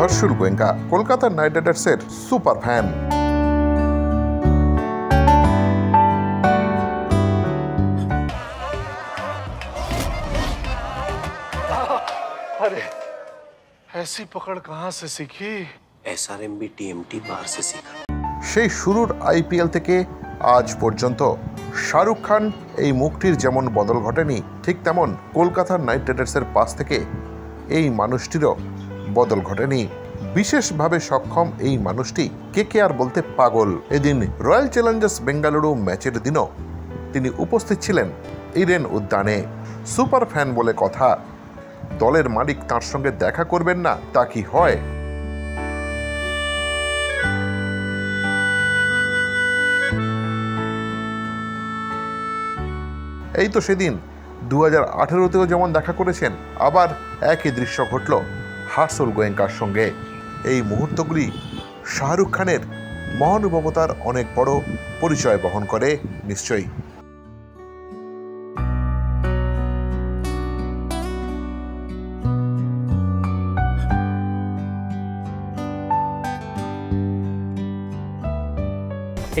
হর্ষুল Goenka Kolkata night রাইডার্সের super fan अरे ऐसी पकड़ कहाँ से सीखी S R M B T M T बाहर से सीखा সেই শুরুর আইপিএল থেকে আজ পর্যন্ত শাহরুখ খান এই মুখটির যেমন বদল ঘটেনি ঠিক তেমন কলকাতার নাইট রাইডার্সের পাশ থেকে এই মানুষটিরও বদল ঘটেনি। বিশেষভাবে সক্ষম এই মানুষটি কে কে আর বলতে পাগল? এদিন রয়্যাল চ্যালেঞ্জার্স বেঙ্গালুরু ম্যাচের দিনও তিনি উপস্থিত ছিলেন ইডেন উদ্যানে। সুপার ফ্যান বলে কথা। দলের মালিক তার সঙ্গে দেখা করবেন না, তা কি হয়? এই তো সেদিন। দু হাজার আঠেরোতেও যেমন দেখা করেছেন, আবার একই দৃশ্য ঘটল। হার্সল গোয়েঙ্কার সঙ্গে এই মুহূর্তগুলি শাহরুখ খানের মহানুভবতার অনেক বড় পরিচয় বহন করে, নিশ্চয়ই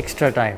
extra time.